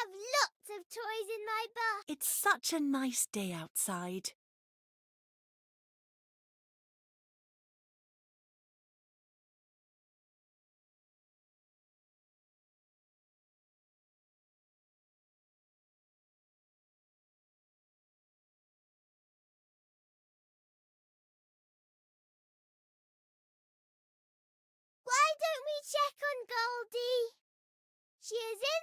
have lots of toys in my bath. It's such a nice day outside. Why don't we check on Goldie? She is in.